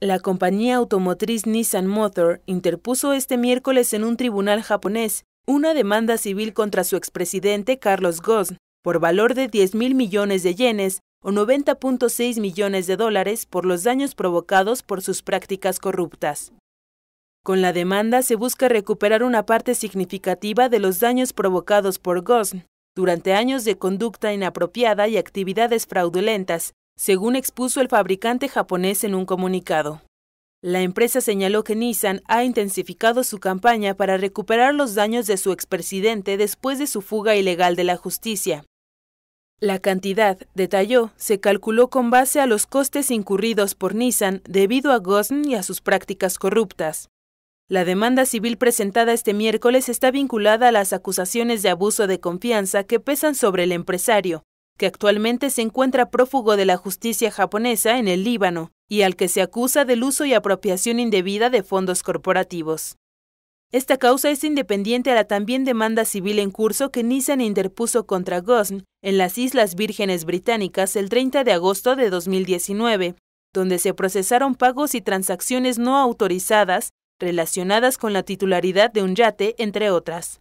La compañía automotriz Nissan Motor interpuso este miércoles en un tribunal japonés una demanda civil contra su expresidente Carlos Ghosn por valor de 10 mil millones de yenes o 90.6 millones de dólares por los daños provocados por sus prácticas corruptas. Con la demanda se busca recuperar una parte significativa de los daños provocados por Ghosn durante años de conducta inapropiada y actividades fraudulentas, según expuso el fabricante japonés en un comunicado. La empresa señaló que Nissan ha intensificado su campaña para recuperar los daños de su expresidente después de su fuga ilegal de la justicia, la cantidad, detalló, se calculó con base a los costes incurridos por Nissan debido a Gosn y a sus prácticas corruptas. La demanda civil presentada este miércoles está vinculada a las acusaciones de abuso de confianza que pesan sobre el empresario, que actualmente se encuentra prófugo de la justicia japonesa en el Líbano y al que se acusa del uso y apropiación indebida de fondos corporativos. Esta causa es independiente a la también demanda civil en curso que Nissan interpuso contra Gosn en las Islas Vírgenes Británicas el 30 de agosto de 2019, donde se procesaron pagos y transacciones no autorizadas relacionadas con la titularidad de un yate, entre otras.